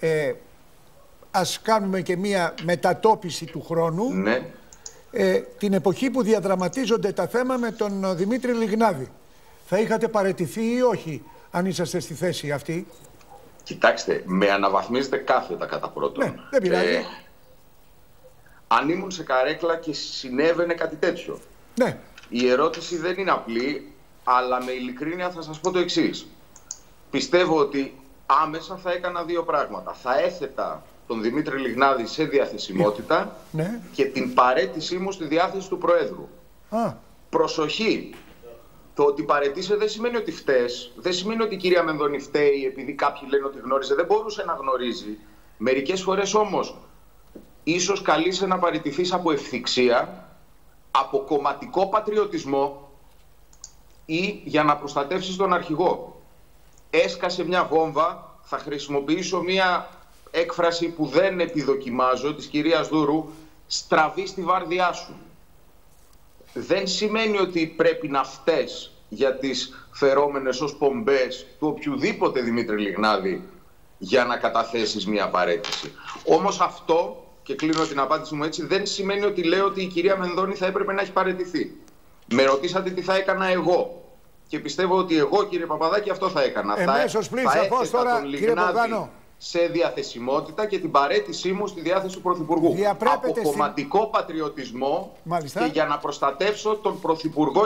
ε, ας κάνουμε και μία μετατόπιση του χρόνου Ναι. ε, την εποχή που διαδραματίζονται τα θέματα με τον Δημήτρη Λιγνάδη. Θα είχατε παρετηθεί ή όχι αν είσαστε στη θέση αυτή; Κοιτάξτε, με αναβαθμίζετε κάθετα κατά πρώτον. Ναι, δεν πειράζει. αν ήμουν σε καρέκλα και συνέβαινε κάτι τέτοιο. Ναι, Η ερώτηση δεν είναι απλή, αλλά με ειλικρίνεια θα σας πω το εξής. Πιστεύω ότι άμεσα θα έκανα δύο πράγματα. Θα έθετα τον Δημήτρη Λιγνάδη σε διαθεσιμότητα ναι. και την παρέτησή μου στη διάθεση του Προέδρου. Α, Προσοχή. Το ότι παρετήσε δεν σημαίνει ότι φταίς. Δεν σημαίνει ότι η κυρία Μενδώνη φταίει επειδή κάποιοι λένε ότι γνώριζε. Δεν μπορούσε να γνωρίζει. Μερικές φορές όμως ίσως καλείσαι να παραιτηθείς από ευθυξία, από κομματικό πατριωτισμό ή για να προστατεύσεις τον αρχηγό. Έσκασε μια βόμβα, θα χρησιμοποιήσω μια έκφραση που δεν επιδοκιμάζω της κυρίας Δούρου, στραβή στη βάρδιά σου δεν σημαίνει ότι πρέπει να φταίς για τις φερόμενες ως πομπές του οποιοδήποτε Δημήτρη Λιγνάδη για να καταθέσεις μια παρέτηση. Όμως αυτό, και κλείνω την απάντηση μου έτσι, δεν σημαίνει ότι λέω ότι η κυρία Μενδώνη θα έπρεπε να έχει παρετηθεί. Με ρωτήσατε τι θα έκανα εγώ. Και πιστεύω ότι εγώ, κύριε Παπαδάκη, αυτό θα έκανα. Εμέσως θα, πλην, θα σαφώς έθετα τώρα, τον κύριε Λιγνάδη Μπογδάνο. σε διαθεσιμότητα και την παρέτησή μου στη διάθεση του Πρωθυπουργού. Διαπρέπετε Από στην- κομματικό πατριωτισμό Μάλιστα. και για να προστατεύσω τον Πρωθυπουργό